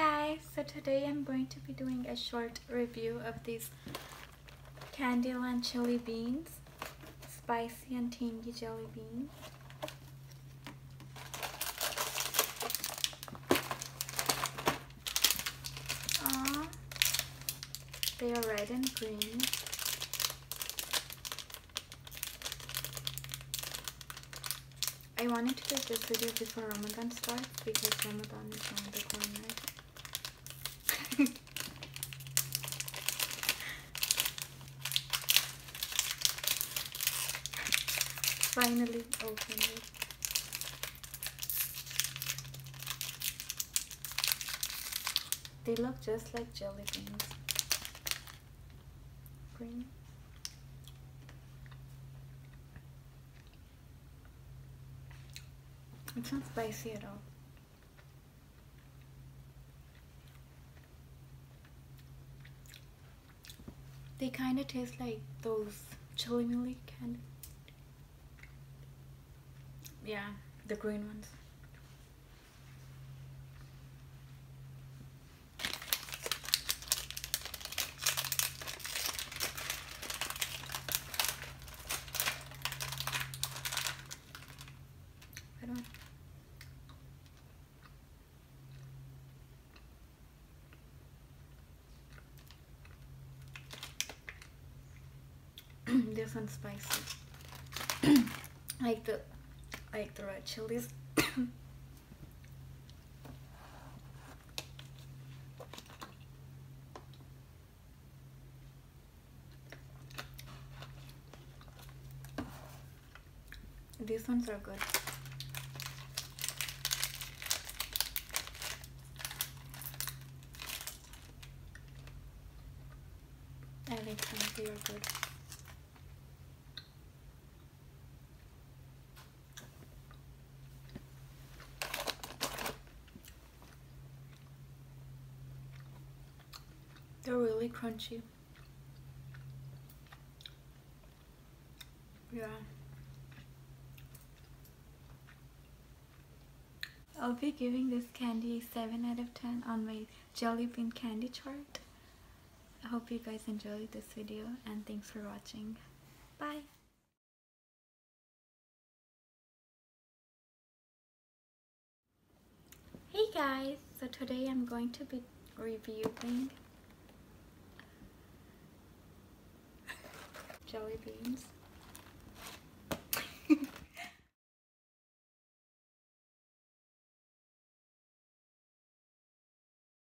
guys so today i'm going to be doing a short review of these candyland chili beans spicy and tangy jelly beans Aww. they are red and green I wanted to do this video before Ramadan starts because Ramadan is on the corner. Finally opened it. They look just like jelly beans. Green. It's not spicy at all. They kind of taste like those chili milk candy. Yeah, the green ones. This one's spicy. like the like the red chilies. These ones are good. I like them, they are good. They're really crunchy. Yeah. I'll be giving this candy a 7 out of 10 on my jelly bean candy chart. I hope you guys enjoyed this video and thanks for watching. Bye! Hey guys! So today I'm going to be reviewing jelly beans.